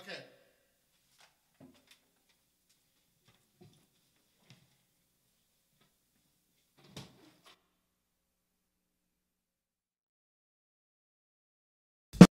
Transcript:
Okay,